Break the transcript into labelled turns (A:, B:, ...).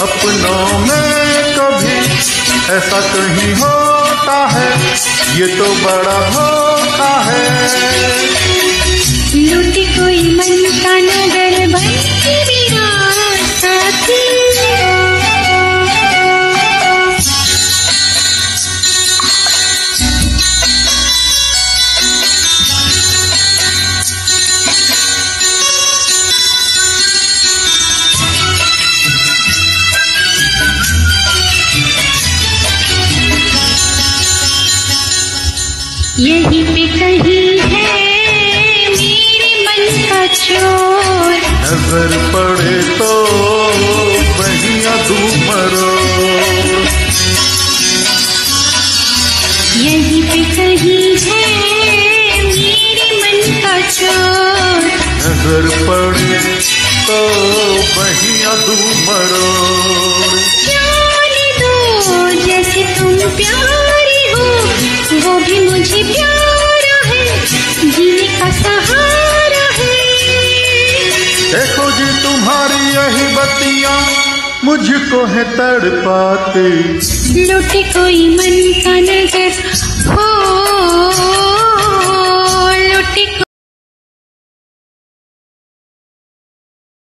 A: अपनों में कभी? ऐसा कहीं होता है ये तो बड़ा होता है।
B: यहीं पे कहीं है मेरे मन का चोर।
A: नज़र पड़े तो बहिया तू मरो।
B: यहीं पे कहीं है मेरे मन का चोर।
A: नज़र पड़े तो बहिया तू मरो।
B: जाने दो जैसे तुम प्यारे
A: मुझको है तड़पाते।
B: लुटे कोई मन का